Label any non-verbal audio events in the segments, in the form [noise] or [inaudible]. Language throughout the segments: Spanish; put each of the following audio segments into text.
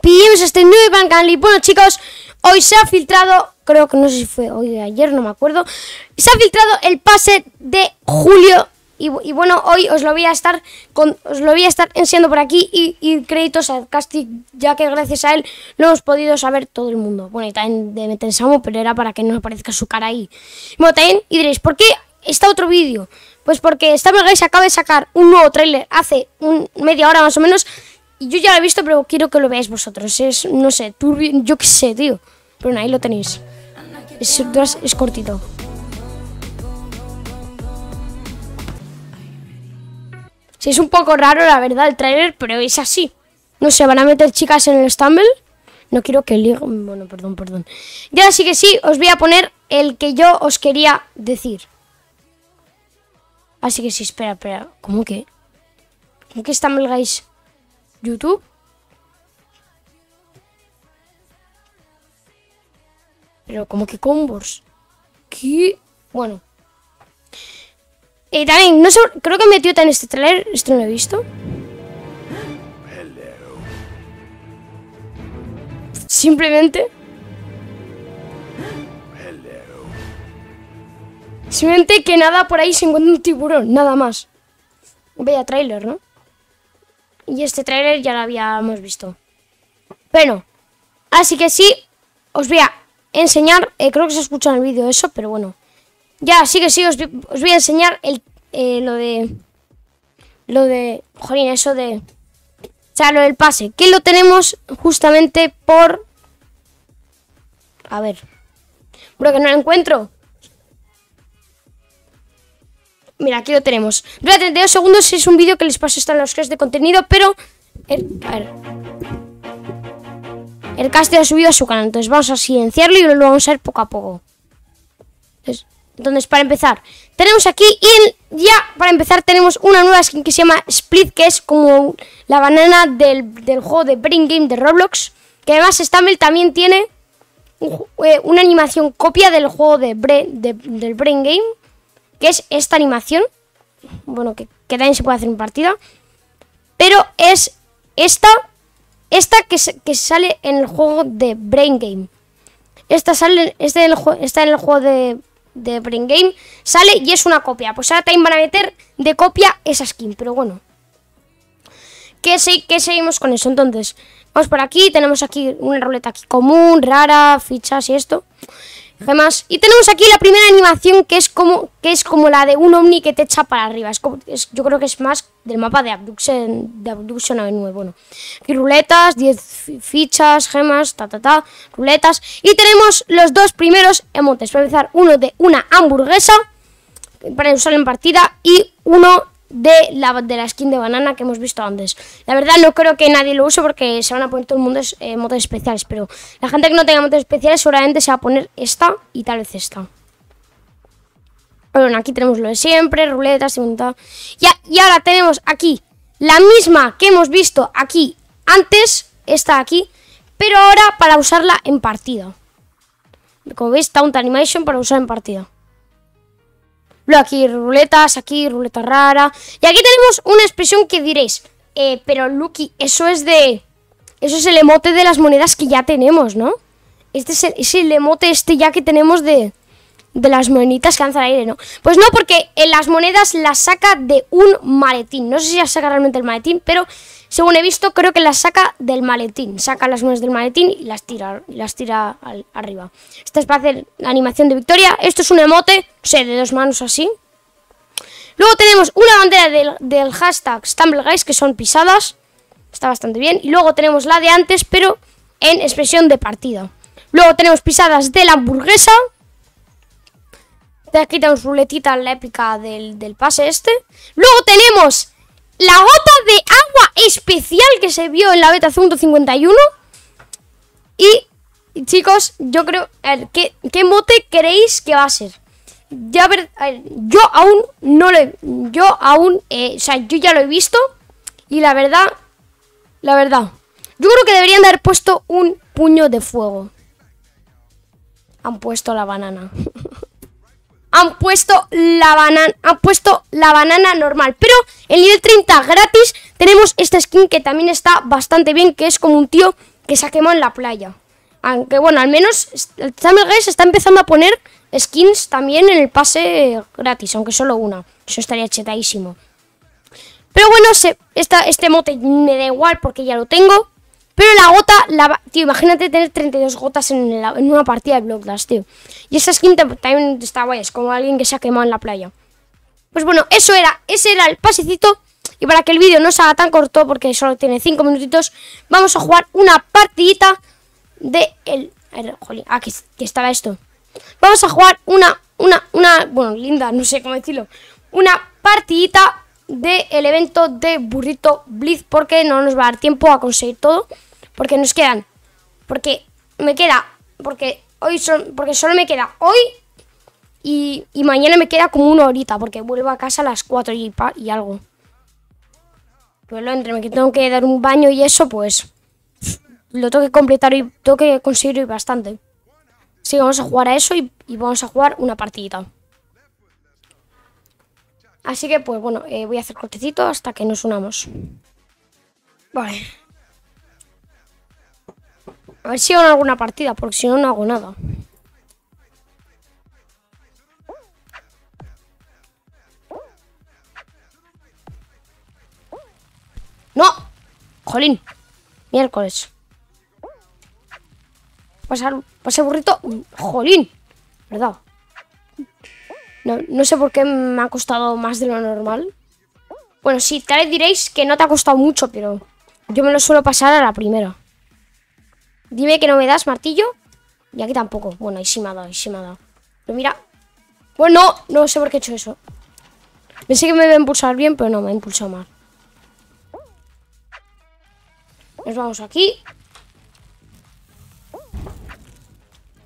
Pidimos este nuevo y bueno chicos, hoy se ha filtrado, creo que no sé si fue hoy o ayer, no me acuerdo, se ha filtrado el pase de julio y, bueno, hoy os lo voy a estar con, os lo voy a estar enseñando por aquí y, créditos al casting, ya que gracias a él lo hemos podido saber todo el mundo. Bueno, y también de meter Samu, pero era para que no aparezca su cara ahí. Bueno, también, y diréis, ¿por qué está otro vídeo? Pues porque Stumble Guys acaba de sacar un nuevo tráiler hace un, media hora más o menos yo ya lo he visto, pero quiero que lo veáis vosotros. Es, no sé, turbio, yo qué sé, tío. Pero bueno, ahí lo tenéis. Es, es cortito. Sí, es un poco raro, la verdad, el trailer, pero es así. No sé, van a meter chicas en el Stumble. No quiero que ligue. Bueno, perdón, perdón. Y ahora sí que sí, os voy a poner el que yo os quería decir. Así que sí, espera, espera. ¿Cómo que? ¿Cómo que Stumble Guys? YouTube. Pero como que combos. ¿Qué? Bueno. Eh, también, no sé, creo que metió en este trailer. Esto no lo he visto. Simplemente. Simplemente que nada por ahí se encuentra un tiburón, nada más. Vaya trailer, ¿no? Y este trailer ya lo habíamos visto. Bueno, así que sí, os voy a enseñar. Eh, creo que se escucha en el vídeo eso, pero bueno. Ya, sí que sí, os, voy a enseñar el, eh, lo de... Lo de... Jolín, eso de... O sea, lo del pase. Que lo tenemos justamente por... A ver. Bro, que no lo encuentro. Mira, aquí lo tenemos. Dura 32 segundos, es un vídeo que les paso están los crees de contenido, pero... El, a ver. El cast ha subido a su canal, entonces vamos a silenciarlo y lo vamos a ver poco a poco. Entonces, para empezar, tenemos aquí y ya para empezar tenemos una nueva skin que se llama Split, que es como la banana del, juego de Brain Game de Roblox. Que además Stumble también tiene eh, una animación copia del juego de, del Brain Game que es esta animación. Bueno, que, también se puede hacer en partida. Pero es esta, esta que, que sale en el juego de Brain Game. Esta sale este en el, está en el juego de, Brain Game. Sale y es una copia. Pues ahora también van a meter de copia esa skin. Pero bueno. ¿Qué, qué seguimos con eso? Entonces, vamos por aquí. Tenemos aquí una ruleta aquí común, rara, fichas y esto gemas. Y tenemos aquí la primera animación que es como que es como la de un Omni que te echa para arriba. Es como, yo creo que es más del mapa de Abduction, de Abduction 9. Bueno, aquí ruletas, 10 fichas, gemas, ta ta ta, ruletas. Y tenemos los dos primeros emotes. Para empezar, uno de una hamburguesa para usar en partida y uno de la, de la skin de banana que hemos visto antes. La verdad no creo que nadie lo use porque se van a poner todo el mundo eh, motos especiales, pero la gente que no tenga motos especiales seguramente se va a poner esta y tal vez esta. Bueno, aquí tenemos lo de siempre, ruletas, y, y ahora tenemos aquí la misma que hemos visto aquí antes, esta aquí, pero ahora para usarla en partida. Como veis, Taunt Animation para usar en partida. Luego aquí ruletas, aquí ruleta rara. Y aquí tenemos una expresión que diréis, eh, pero Lucky, eso es de... Eso es el emote de las monedas que ya tenemos, ¿no? Este es el, emote este ya que tenemos de, de las moneditas que lanzan aire, ¿no? Pues no, porque en las monedas las saca de un maletín. No sé si las saca realmente el maletín, pero según he visto, creo que las saca del maletín. Saca las monedas del maletín y las tira, las tira arriba. Esta es para hacer la animación de victoria. Esto es un emote, o sea, de dos manos así. Luego tenemos una bandera del, del hashtag StumbleGuys, que son pisadas. Está bastante bien. Y luego tenemos la de antes, pero en expresión de partida. Luego tenemos pisadas de la hamburguesa. De aquí tenemos ruletita, la épica del, del pase este. Luego tenemos la gota de agua especial que se vio en la beta 151. Y, chicos, yo creo... ¿qué, ¿qué, mote creéis que va a ser? Ya yo aún no lo he... Yo aún... Eh, o sea, yo ya lo he visto. Y la verdad... La verdad... Yo creo que deberían de haber puesto un puño de fuego. Han puesto la banana. [laughs] han puesto la banana, han puesto la banana normal. Pero en nivel 30 gratis tenemos esta skin que también está bastante bien, que es como un tío que se ha quemado en la playa. Aunque bueno, al menos Summer Guys está empezando a poner skins también en el pase gratis, aunque solo una. Eso estaría chetadísimo. Pero bueno, se, este mote me da igual porque ya lo tengo. Pero la gota, la, tío, imagínate tener 32 gotas en, en una partida de Bloodlust, tío. Y esa skin también está guay, es como alguien que se ha quemado en la playa. Pues bueno, eso era, ese era el pasecito. Y para que el vídeo no se haga tan corto, porque solo tiene 5 minutitos, vamos a jugar una partidita de el... Jolín, ah, que, estaba esto. Vamos a jugar una, una, una, bueno, linda, no sé cómo decirlo. Una partidita del evento de Burrito Blitz, porque no nos va a dar tiempo a conseguir todo. Porque nos quedan, porque me queda, porque hoy son, porque solo me queda hoy y, mañana me queda como una horita, porque vuelvo a casa a las 4 y, y algo. Pero entre que tengo que dar un baño y eso, pues lo tengo que completar y tengo que conseguir bastante. Sí, vamos a jugar a eso y, vamos a jugar una partidita. Así que, pues bueno, eh, voy a hacer cortecito hasta que nos unamos. Vale. A ver si hago alguna partida, porque si no, no hago nada. ¡No! ¡Jolín! Miércoles. Pasar, pasar burrito. ¡Jolín! ¿Verdad? No, sé por qué me ha costado más de lo normal. Bueno, sí, tal vez diréis que no te ha costado mucho, pero yo me lo suelo pasar a la primera. Dime que no me das martillo. Y aquí tampoco. Bueno, ahí sí me ha dado, ahí sí me ha dado. Pero mira. Bueno, no sé por qué he hecho eso. Pensé que me iba a impulsar bien, pero no, me ha impulsado mal. Nos vamos aquí.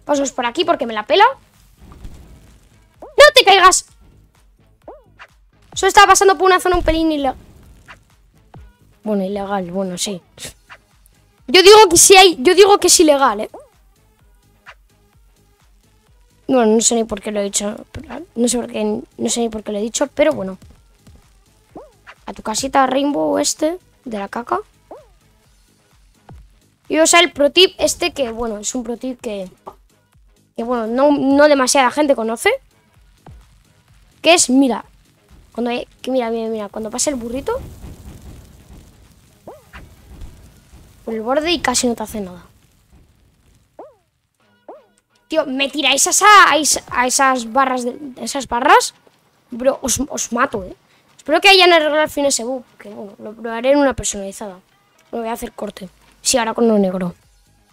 Pasamos por aquí porque me la pela. ¡No te caigas! Solo estaba pasando por una zona un pelín ilegal. Bueno, ilegal, bueno, sí. Yo digo que sí hay. Yo digo que es ilegal, eh. Bueno, no sé ni por qué lo he dicho. No sé por qué. No sé ni por qué lo he dicho, pero bueno. A tu casita Rainbow este de la caca. Y o sea, el pro tip este que, bueno, es un pro tip que, que bueno, no, demasiada gente conoce. Que es, mira, cuando hay, que mira, mira, mira, cuando pasa el burrito el borde y casi no te hace nada. Tío, me tiráis a, a, esas barras, de, esas barras, bro, os, os, mato, eh. Espero que hayan arreglado al fin ese bug, que bueno, lo probaré en una personalizada. Lo voy a hacer corte. Sí, ahora con lo negro.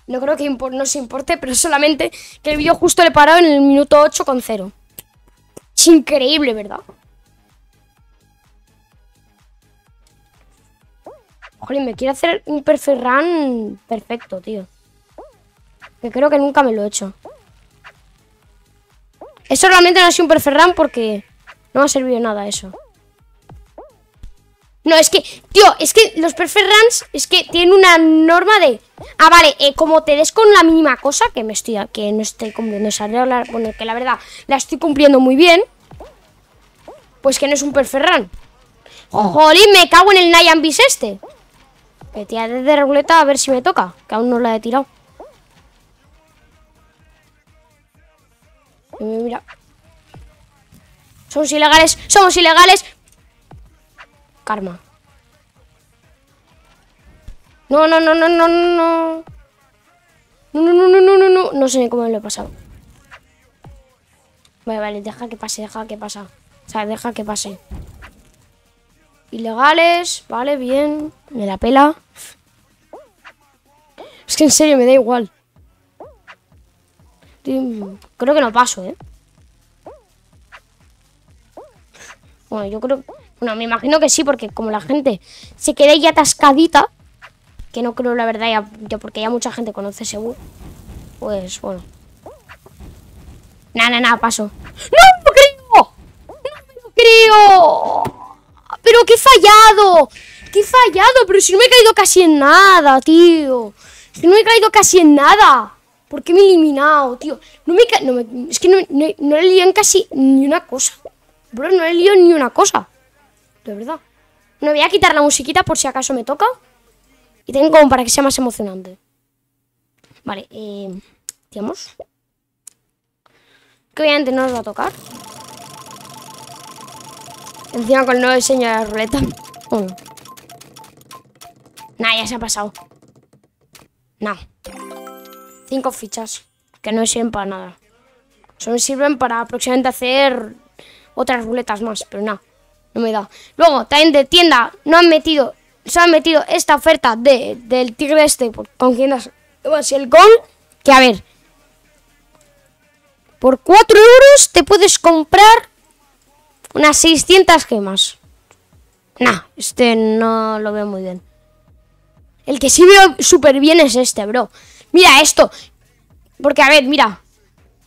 No creo que no se importe, pero solamente que el vídeo justo le he parado en el minuto 8 con 0. Es increíble, ¿verdad? Joder, me quiero hacer un perfect run perfecto, tío. Que creo que nunca me lo he hecho. Eso realmente no ha sido un perfect run porque no me ha servido nada eso. No, es que, tío, es que los perfect runs es que tienen una norma de... Ah, vale, eh, como te des con la mínima cosa, que me estoy, que no estoy cumpliendo esa regla, bueno, que la verdad la estoy cumpliendo muy bien, pues que no es un perfect run. Oh. Jolín, me cago en el Nyan este. Que tía desde ruleta a ver si me toca, que aún no la he tirado. Mira. Somos ilegales, somos ilegales. Karma. No, no, no, no, no, no. No, no, no, no, no, no, no. No sé cómo lo he pasado. Vale, vale, deja que pase, deja que pase. O sea, deja que pase. Ilegales, vale, bien. Me la pela. Es que en serio me da igual. Creo que no paso, ¿eh? Bueno, yo creo... Bueno, me imagino que sí, porque como la gente se queda ahí atascadita, que no creo la verdad, ya, porque ya mucha gente conoce seguro, pues bueno. Nada, nada, paso. ¡No lo creo! ¡No me lo creo! ¡Pero qué fallado! ¡Qué fallado! Pero si no me he caído casi en nada, tío. Si no me he caído casi en nada. ¿Por qué me he eliminado, tío? No me, no es que no, no, no lío en casi ni una cosa. Bro, no le lío ni una cosa de verdad. No voy a quitar la musiquita por si acaso me toca. Y tengo como para que sea más emocionante. Vale, eh, digamos. Que obviamente no nos va a tocar. Encima con el nuevo diseño de la ruleta. Uno. Nah, ya se ha pasado. No. Cinco fichas. Que no sirven para nada. Solo sirven para aproximadamente hacer otras ruletas más, pero no. No me da. Luego, también de tienda, no han metido. Se han metido esta oferta de, del tigre este con tiendas. Si el gol. Que a ver. Por 4 euros te puedes comprar unas 600 gemas. Nah, este no lo veo muy bien. El que sí veo súper bien es este, bro. Mira esto. Porque, a ver, mira.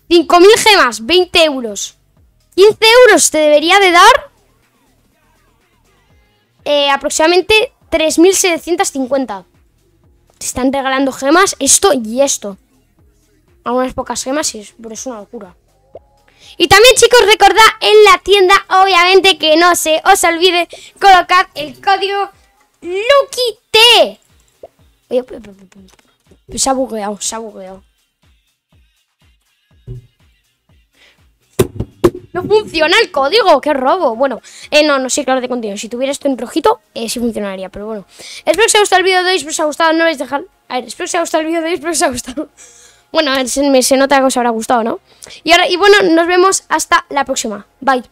5.000 gemas, 20 euros. 15 euros te debería de dar eh, aproximadamente 3.750. Te están regalando gemas, esto y esto. Algunas pocas gemas y pero es una locura. Y también, chicos, recordad en la tienda, obviamente, que no se os olvide colocar el código Se ha bugueado, se ha bugueado. No funciona el código, qué robo. Bueno, eh, no, no sí, claro, de continuo. Si tuviera esto en rojito, eh, sí funcionaría, pero bueno. Espero que os haya gustado el vídeo de hoy, espero que os haya gustado, no vais a dejar... A ver, espero que os haya gustado el vídeo de hoy, espero que os haya gustado. Bueno, se, se nota que os habrá gustado, ¿no? Y ahora, y bueno, nos vemos hasta la próxima. Bye.